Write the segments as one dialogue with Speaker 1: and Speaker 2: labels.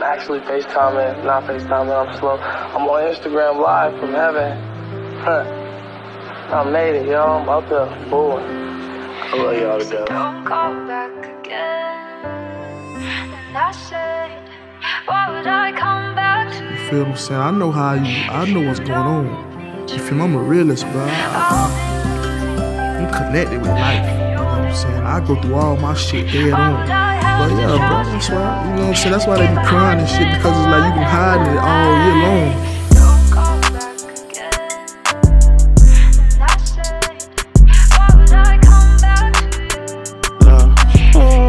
Speaker 1: I'm actually FaceTiming, not FaceTiming, I'm slow. I'm on Instagram live from heaven. Huh. I made it, y'all. I'm up there. Boy. I love y'all together.
Speaker 2: Don't call back again. And I said, why would I come back to
Speaker 3: You feel what I'm saying? I know how you, I know what's going on. You feel me? I'm a realist, bro. I, I'm connected with life. You know what I'm saying? I go through all my shit dead on. But yeah, bro, that's why, you know what I'm saying? That's why they be crying and shit because it's like you can hide it all year long.
Speaker 2: Don't oh. call back again. And I said, why would I come back to you?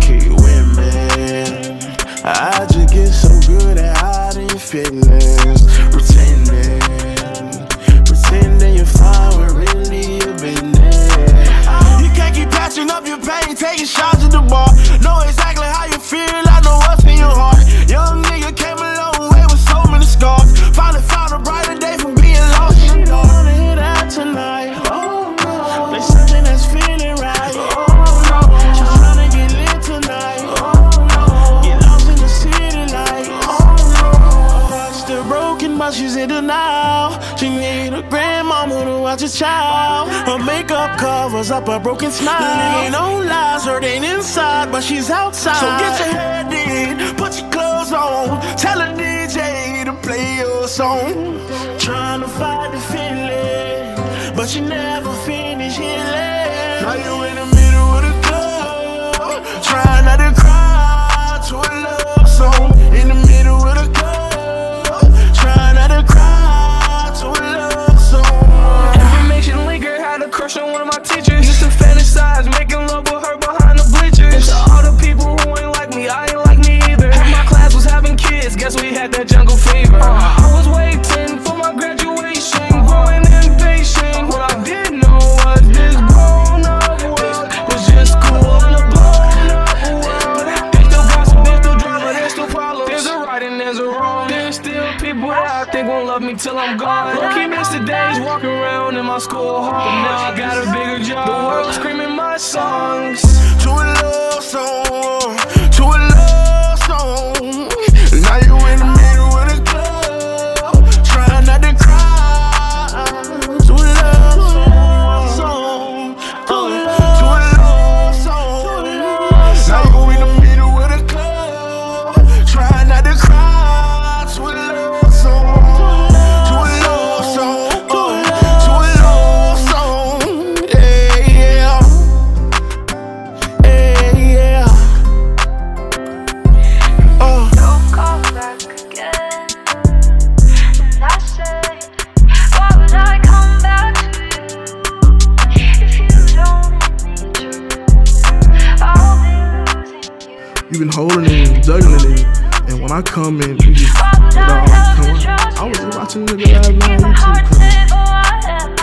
Speaker 4: Keep with. I just get so good at hiding your feelings. Denial. She need a grandmama to watch her child. Her makeup covers up a broken smile. Ain't no lies, hurt ain't inside, but she's outside. So get your head in, put your clothes on. Tell a DJ to play your song. Trying to fight the feeling, but you never finish healing. Now you in the middle of the club, trying not to cry to a love song. In the middle of
Speaker 1: crush on one of my teachers. Used to fantasize, making love with her behind the bleachers. And To all the people who ain't like me, I ain't like me either. Half my class was having kids, guess we had that that won't love me till I'm gone. Lucky miss the days walking around in my school hall. But now I got a bigger job. The world screaming my songs.
Speaker 4: to a love song, you.
Speaker 3: been holding it and juggling it. And when I come in, you just,
Speaker 2: have
Speaker 3: come
Speaker 2: to
Speaker 3: I was watching nigga live on YouTube.
Speaker 2: oh,